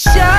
Show.